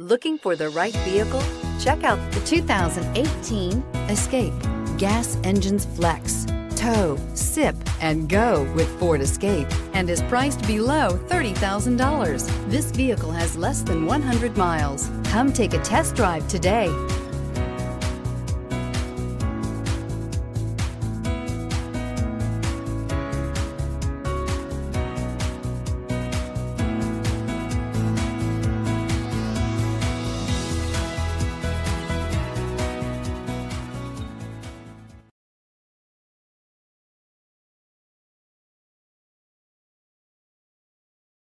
Looking for the right vehicle? Check out the 2018 Escape. Gas engines flex, tow, sip, and go with Ford Escape and is priced below $30,000. This vehicle has less than 100 miles. Come take a test drive today.